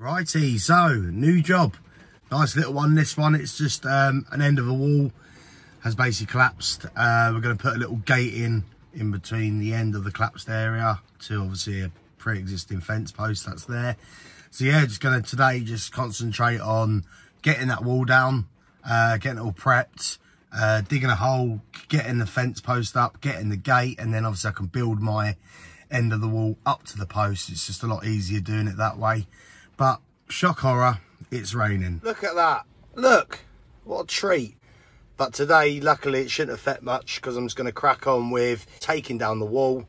Righty, so new job. Nice little one. This one, it's just um, an end of a wall has basically collapsed. Uh, we're going to put a little gate in in between the end of the collapsed area to obviously a pre-existing fence post that's there. So yeah, just going to today just concentrate on getting that wall down, uh, getting it all prepped, uh, digging a hole, getting the fence post up, getting the gate, and then obviously I can build my end of the wall up to the post. It's just a lot easier doing it that way. But shock horror, it's raining. Look at that. Look, what a treat. But today, luckily, it shouldn't affect much because I'm just going to crack on with taking down the wall,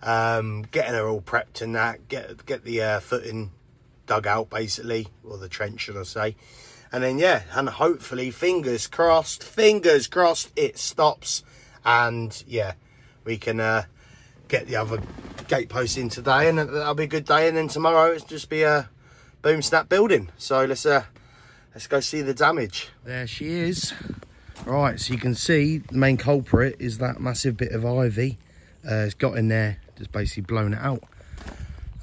um, getting her all prepped and that, get get the uh, footing dug out, basically, or the trench, should I say. And then, yeah, and hopefully, fingers crossed, fingers crossed, it stops. And, yeah, we can uh, get the other gate post in today and that'll be a good day. And then tomorrow, it's just be a boom snap building. So let's uh, let's go see the damage. There she is. Right, so you can see the main culprit is that massive bit of ivy. Uh, it's got in there, just basically blown it out.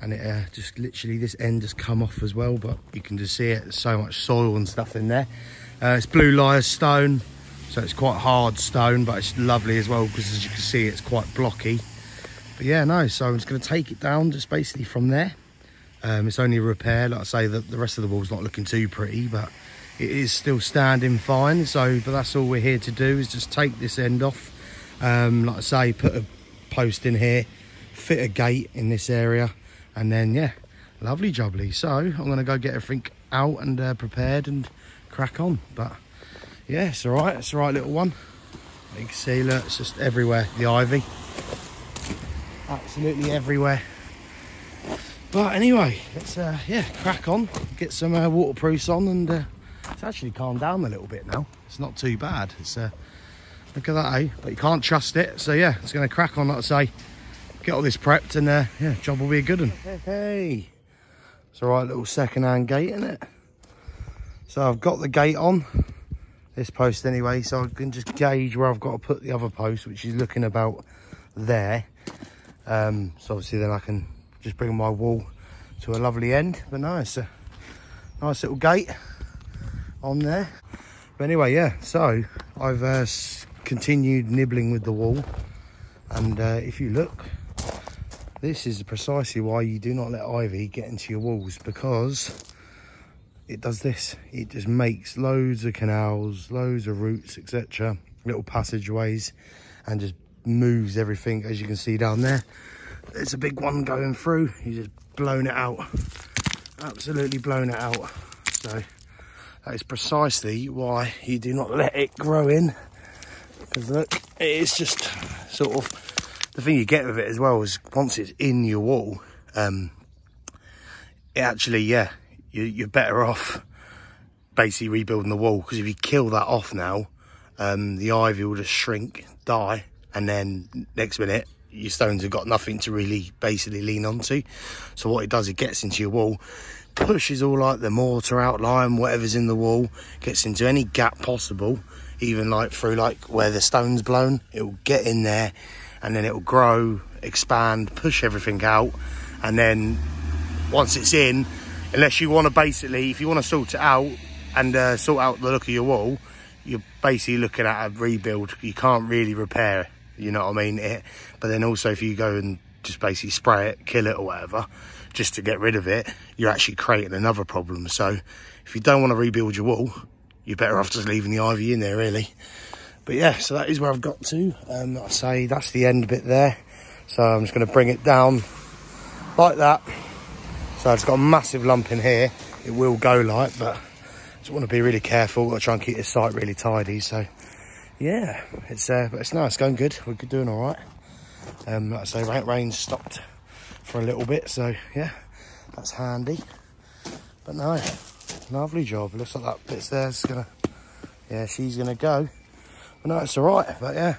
And it uh, just literally, this end has come off as well, but you can just see it, there's so much soil and stuff in there. Uh, it's blue lias stone, so it's quite hard stone, but it's lovely as well, because as you can see, it's quite blocky. But yeah, no, so I'm just gonna take it down just basically from there. Um, it's only a repair, like I say, the, the rest of the wall's not looking too pretty, but it is still standing fine. So but that's all we're here to do is just take this end off. Um, like i say put a post in here fit a gate in this area and then yeah lovely jubbly so i'm gonna go get everything out and uh, prepared and crack on. But yeah it's all right. It's the right little one. You can see look it's just everywhere. The ivy. Absolutely everywhere but anyway let's uh, yeah crack on get some uh, waterproofs on and uh, it's actually calmed down a little bit now. It's not too bad. It's uh, Look at that, eh? But you can't trust it. So yeah, it's going to crack on, like I say. Get all this prepped and uh, yeah, job will be a good one. Hey, hey. It's a right little second-hand gate, isn't it? So I've got the gate on this post anyway, so I can just gauge where I've got to put the other post, which is looking about there. Um, so obviously then I can just bring my wall to a lovely end. But no, it's a nice little gate on there. But anyway, yeah, so I've uh, continued nibbling with the wall. And uh, if you look, this is precisely why you do not let ivy get into your walls because it does this. It just makes loads of canals, loads of roots, etc. Little passageways and just moves everything as you can see down there. There's a big one going through. He's just blown it out. Absolutely blown it out. So that is precisely why you do not let it grow in. Because look, it is just sort of, the thing you get with it as well is once it's in your wall, um, it actually, yeah, you, you're better off basically rebuilding the wall. Because if you kill that off now, um, the ivy will just shrink, die, and then next minute your stones have got nothing to really basically lean onto. So what it does, it gets into your wall pushes all like the mortar outline, whatever's in the wall, gets into any gap possible, even like through like where the stone's blown, it will get in there and then it will grow, expand, push everything out. And then once it's in, unless you want to basically, if you want to sort it out and uh, sort out the look of your wall, you're basically looking at a rebuild. You can't really repair, you know what I mean? It, but then also if you go and just basically spray it, kill it or whatever, just to get rid of it, you're actually creating another problem. So if you don't want to rebuild your wall, you're better off just leaving the ivy in there, really. But yeah, so that is where I've got to. Um, I say that's the end bit there. So I'm just going to bring it down like that. So I've got a massive lump in here. It will go light, but I just want to be really careful. I try and keep this site really tidy. So yeah, it's uh, it's nice, going good. We're doing all right. Um, like I say, rain, rain stopped for a little bit. So yeah, that's handy. But no, lovely job. Looks like that bit's there's gonna, yeah, she's gonna go. But no, it's all right. But yeah,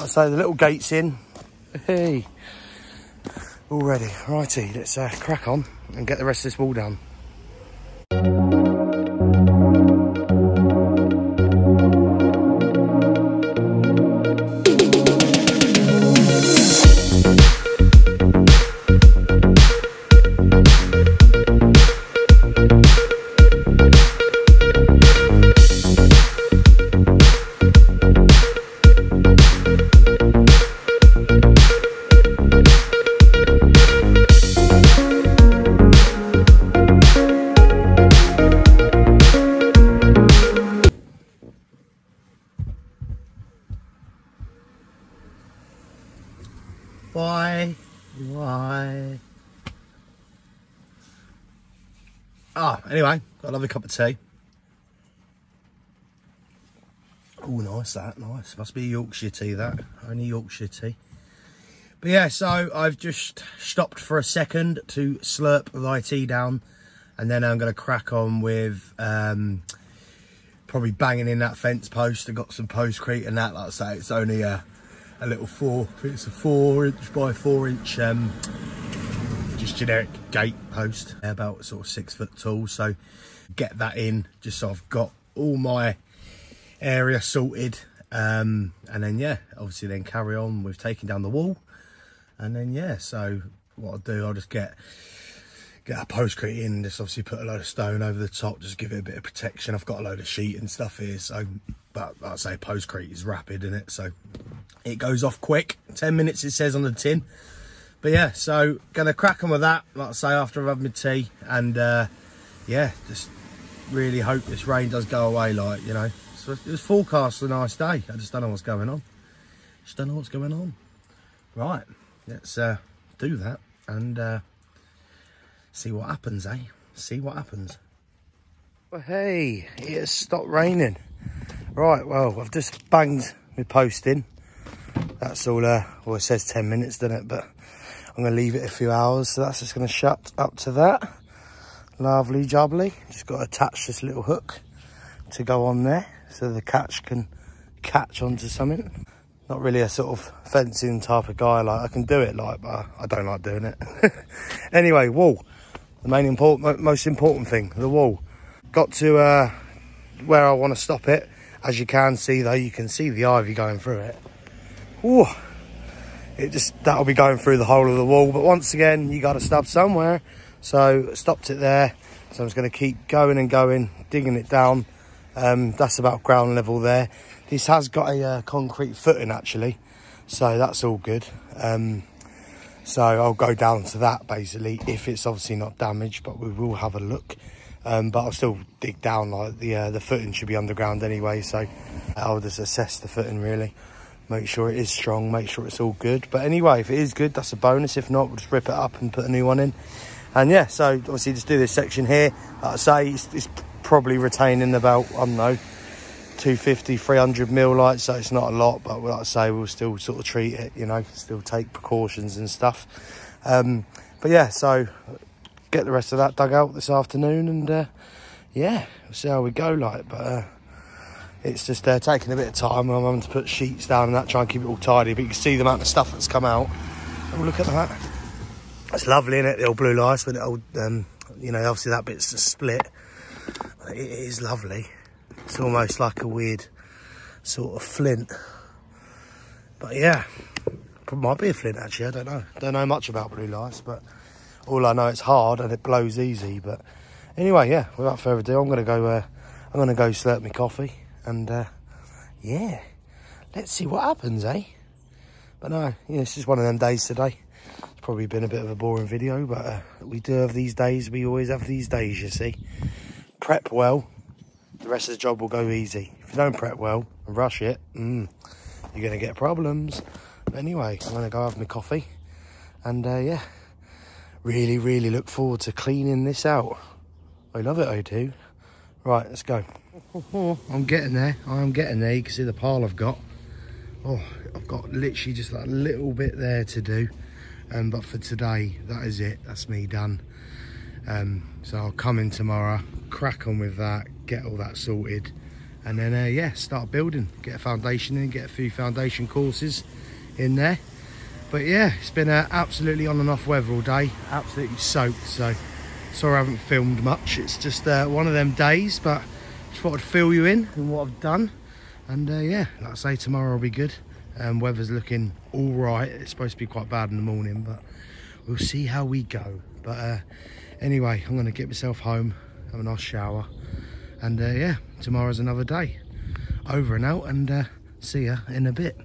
I say the little gate's in. Hey, all ready. Righty, let's uh, crack on and get the rest of this wall Why? Why? Ah, oh, anyway, got a lovely cup of tea. Oh, nice that, nice. Must be Yorkshire tea, that. Only Yorkshire tea. But yeah, so I've just stopped for a second to slurp my tea down. And then I'm going to crack on with um, probably banging in that fence post. I've got some postcrete and that. Like I say, it's only a a little four, it's a four inch by four inch um, just generic gate post, about sort of six foot tall. So get that in just so I've got all my area sorted um, and then yeah obviously then carry on with taking down the wall and then yeah so what I'll do I'll just get get a postcrete in just obviously put a load of stone over the top just give it a bit of protection I've got a load of sheet and stuff here so but like I say postcrete is rapid in it so it goes off quick 10 minutes it says on the tin but yeah so gonna crack on with that like I say after I've had my tea and uh, yeah just really hope this rain does go away like you know so it was forecast a nice day. I just don't know what's going on. Just don't know what's going on. Right, let's uh, do that and uh, see what happens, eh? See what happens. Well, hey, it has stopped raining. Right, well, I've just banged my post in. That's all, uh, well, it says 10 minutes, doesn't it? But I'm going to leave it a few hours. So that's just going to shut up to that. Lovely jubbly. Just got to attach this little hook to go on there so the catch can catch onto something. Not really a sort of fencing type of guy. Like I can do it, like, but I don't like doing it. anyway, wall. The main important, most important thing, the wall. Got to uh, where I want to stop it. As you can see, though, you can see the ivy going through it. Ooh, it just that'll be going through the whole of the wall. But once again, you got to stop somewhere. So stopped it there. So I'm just going to keep going and going, digging it down um, that's about ground level there. This has got a uh, concrete footing actually, so that's all good. Um, so I'll go down to that basically if it's obviously not damaged, but we will have a look. Um, but I'll still dig down like the uh, the footing should be underground anyway, so I'll just assess the footing really. Make sure it is strong, make sure it's all good. But anyway, if it is good, that's a bonus. If not, we'll just rip it up and put a new one in. And yeah, so obviously just do this section here. Like I say, it's, it's probably retaining about, I don't know, 250, 300 mil light, so it's not a lot, but like I say, we'll still sort of treat it, you know, still take precautions and stuff. Um, but yeah, so get the rest of that dug out this afternoon and uh, yeah, we'll see how we go like, but uh, it's just uh, taking a bit of time. I'm having to put sheets down and that, try and keep it all tidy, but you can see the amount of stuff that's come out. Oh, look at that. It's lovely, isn't it? The old blue lias it old, um, you know, obviously that bit's split it is lovely. It's almost like a weird sort of flint. But yeah, might be a flint actually, I don't know. Don't know much about blue lias, but all I know it's hard and it blows easy. But anyway, yeah, without further ado, I'm gonna go uh, I'm gonna go slurp my coffee and uh, yeah, let's see what happens, eh? But no, it's just one of them days today. It's probably been a bit of a boring video, but uh, we do have these days. We always have these days, you see prep well, the rest of the job will go easy. If you don't prep well and rush it, mm, you're going to get problems. But anyway, I'm going to go have my coffee. And uh, yeah, really, really look forward to cleaning this out. I love it, I do. Right, let's go. I'm getting there. I'm getting there. You can see the pile I've got. Oh, I've got literally just that little bit there to do. Um, but for today, that is it. That's me done. Um, so I'll come in tomorrow, crack on with that, get all that sorted, and then, uh, yeah, start building, get a foundation in, get a few foundation courses in there. But yeah, it's been uh, absolutely on and off weather all day, absolutely soaked, so sorry I haven't filmed much. It's just uh, one of them days, but just thought I'd fill you in in what I've done. And uh, yeah, like I say, tomorrow will be good. Um, weather's looking all right. It's supposed to be quite bad in the morning, but we'll see how we go. But uh, anyway i'm gonna get myself home have a nice shower and uh, yeah tomorrow's another day over and out and uh, see ya in a bit